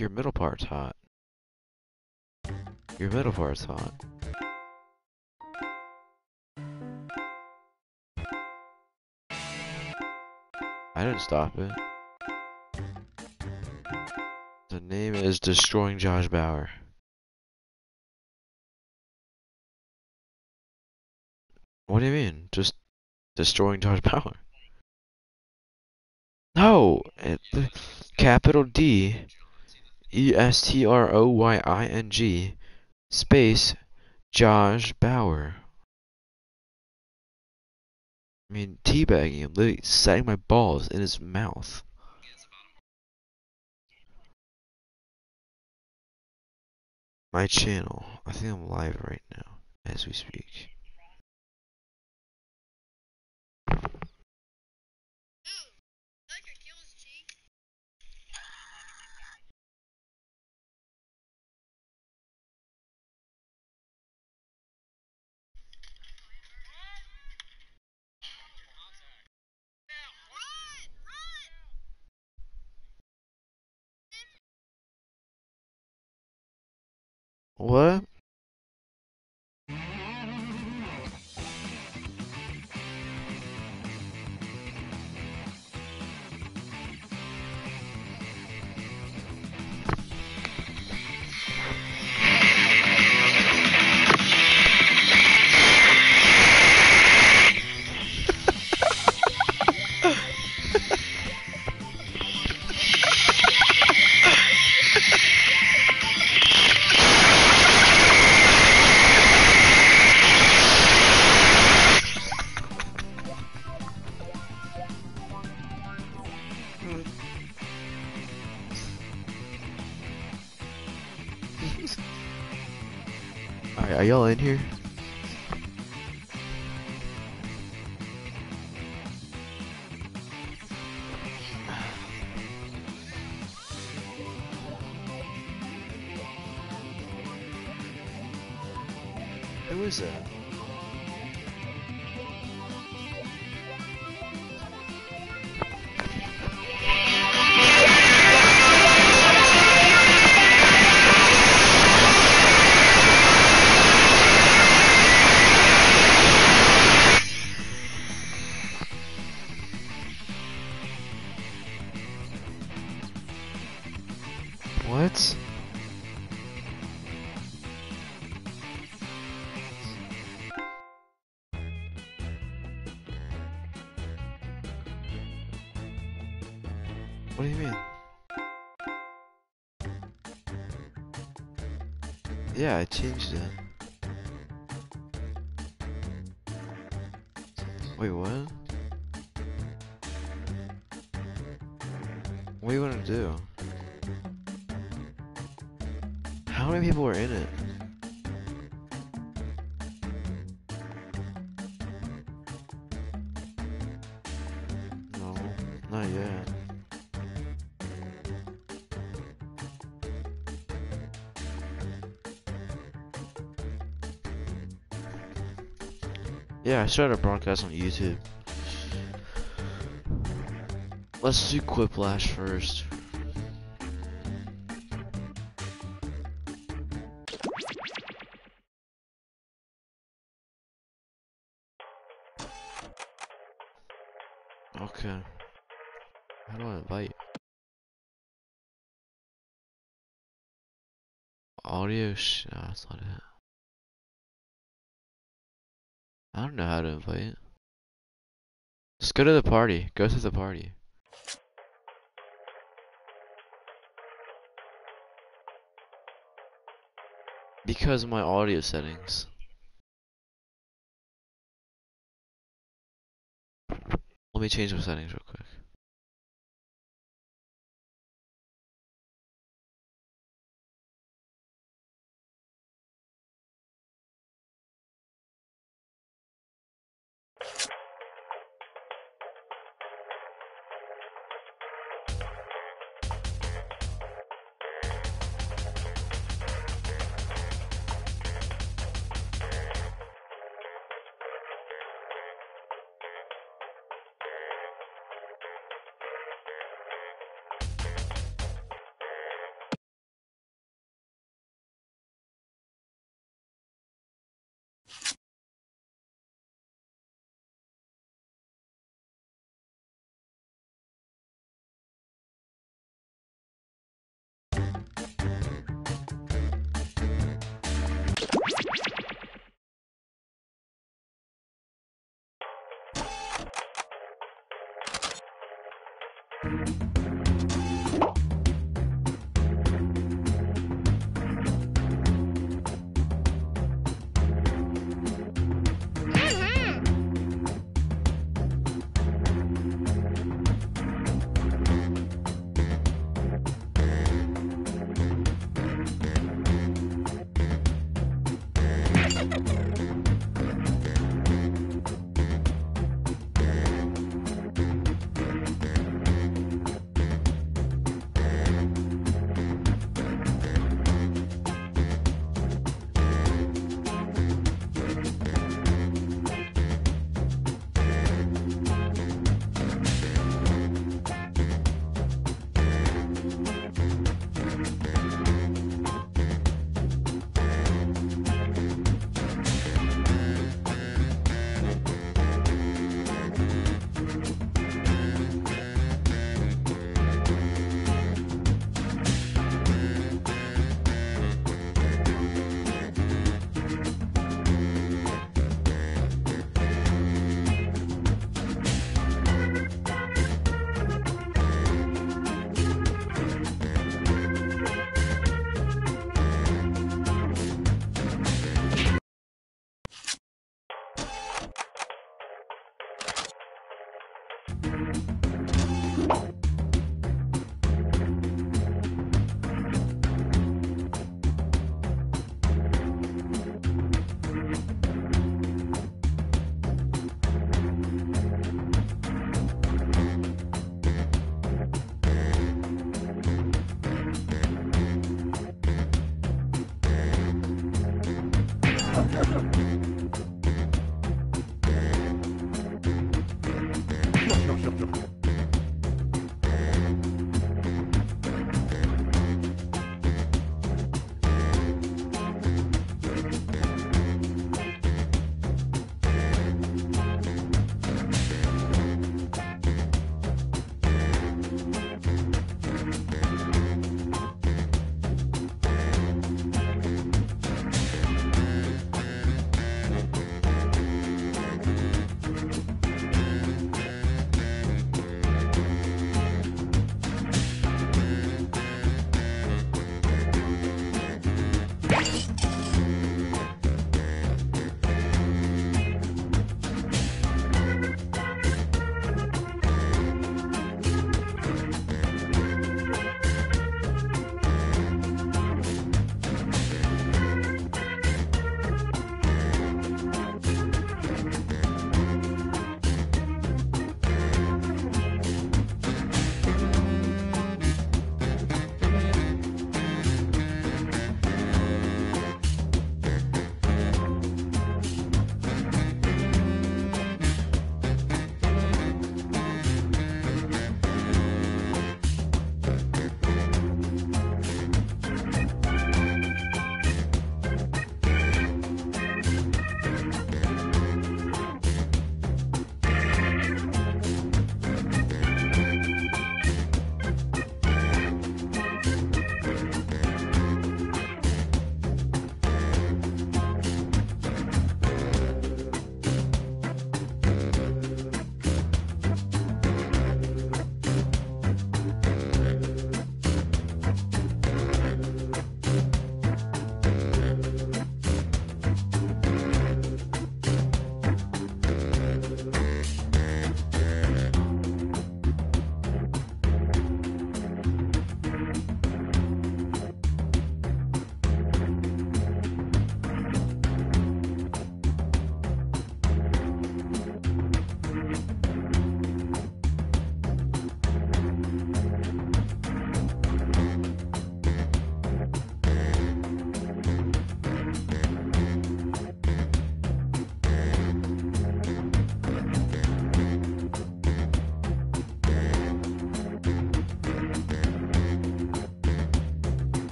Your middle part's hot. Your middle part's hot. I didn't stop it. The name is Destroying Josh Bauer. What do you mean? Just destroying Josh Bauer? No! It, capital D E S T R O Y I N G space Josh Bauer. I mean, teabagging him, literally setting my balls in his mouth. My channel. I think I'm live right now as we speak. What? Y'all in here? Yeah, I changed it. Wait, what? What do you want to do? How many people are in it? I started a broadcast on YouTube. Let's do Quiplash first. Okay. How do I invite? Audio? Sh no, that's not it. I don't know how to invite. Just go to the party. Go to the party. Because of my audio settings. Let me change my settings real quick.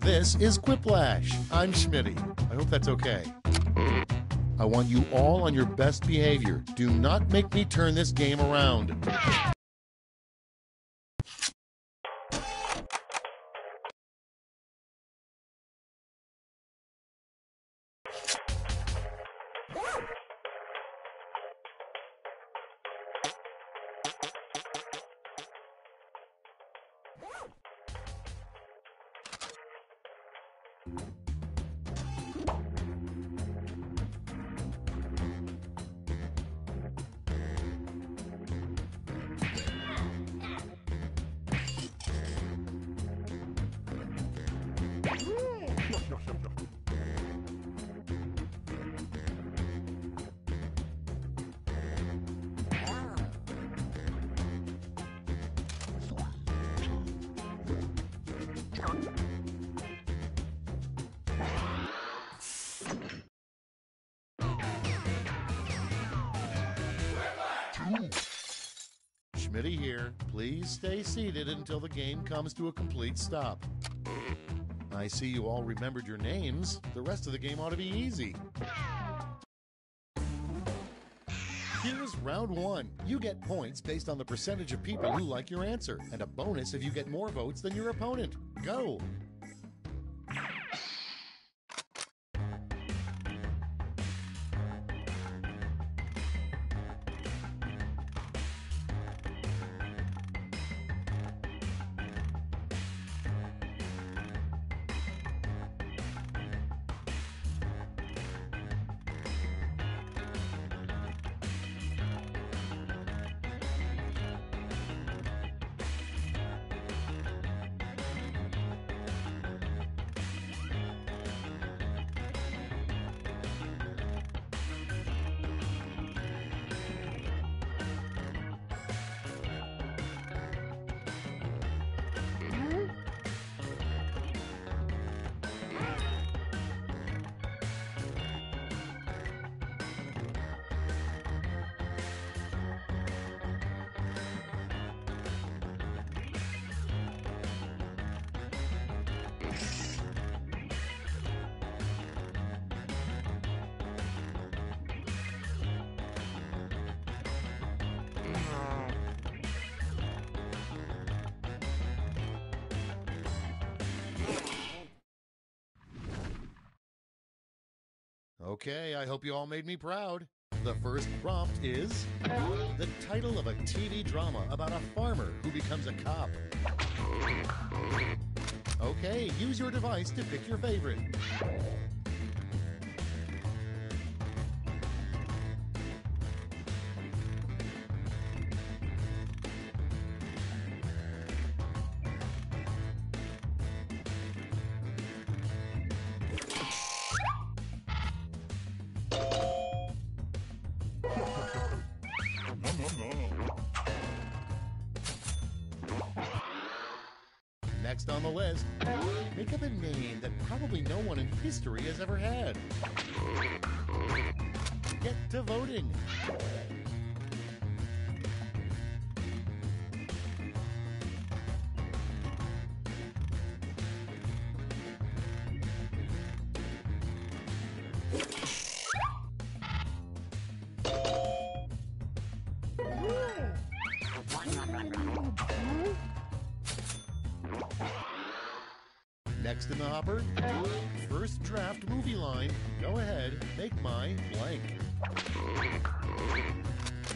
This is Quiplash. I'm Schmitty. I hope that's okay. I want you all on your best behavior. Do not make me turn this game around. よしよしよし。Schmitty here. Please stay seated until the game comes to a complete stop. I see you all remembered your names. The rest of the game ought to be easy. Here's round one. You get points based on the percentage of people who like your answer, and a bonus if you get more votes than your opponent. Go! Okay, I hope you all made me proud. The first prompt is the title of a TV drama about a farmer who becomes a cop. Okay, use your device to pick your favorite. Next on the list, make up a name that probably no one in history has ever had. Get to voting.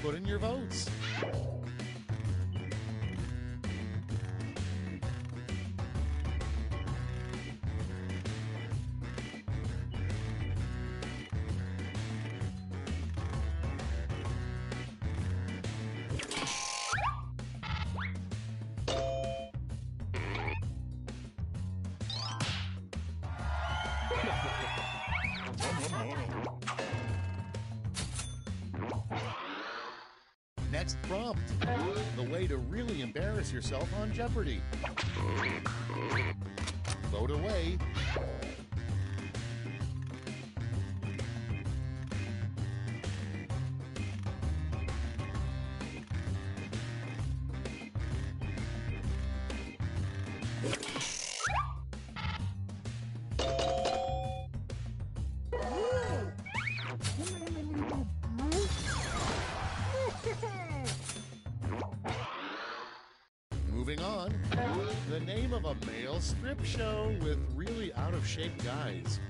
Put in your votes. Jeopardy. Vote away. A male strip show with really out of shape guys.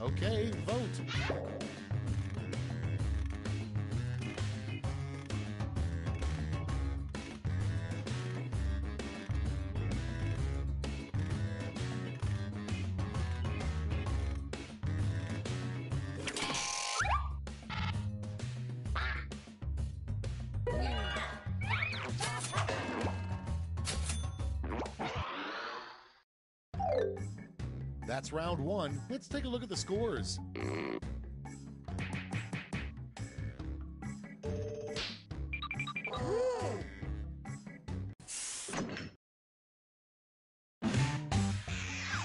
Okay, vote. That's round one. Let's take a look at the scores.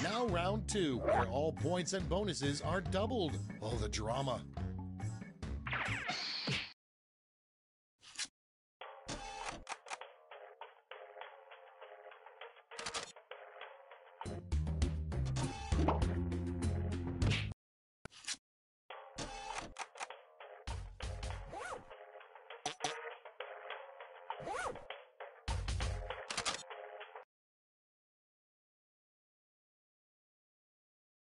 Now round two, where all points and bonuses are doubled. Oh, the drama.